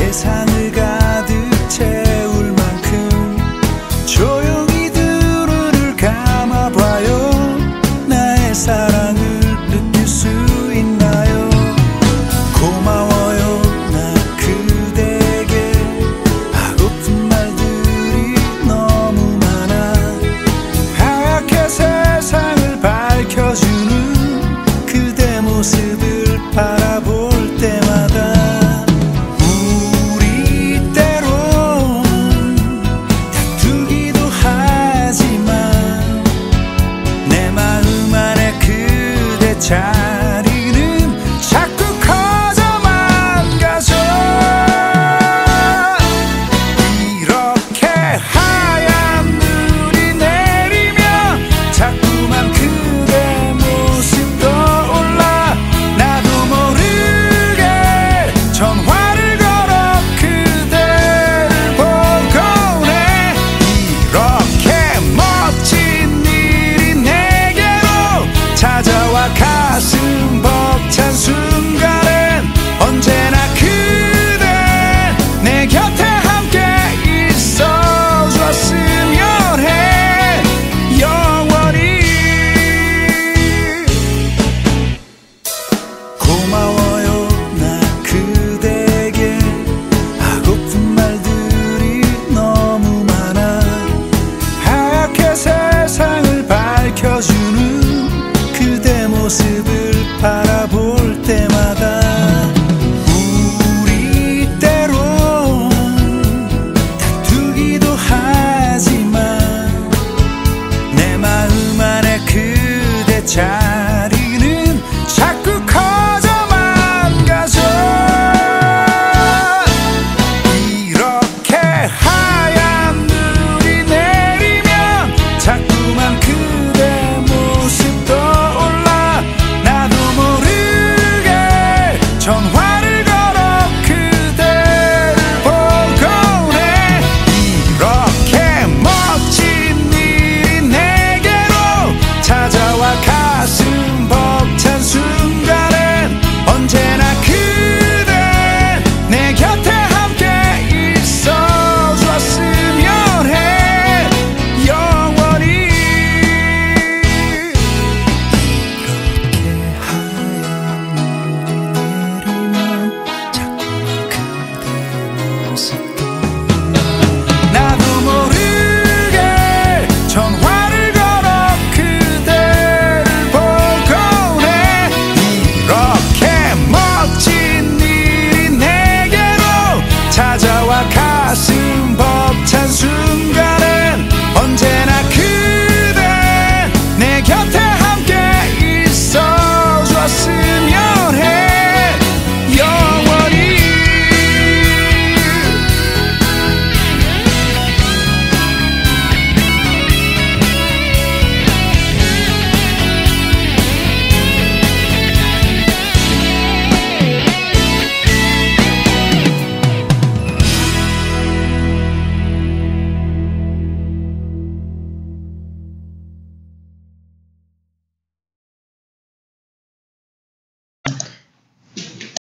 세상을 가득 채워 time 모습을 바라볼 때마다 우리 때로 다투기도 하지만 내 마음 안에 그대 잘 다가슴 벅찬 숨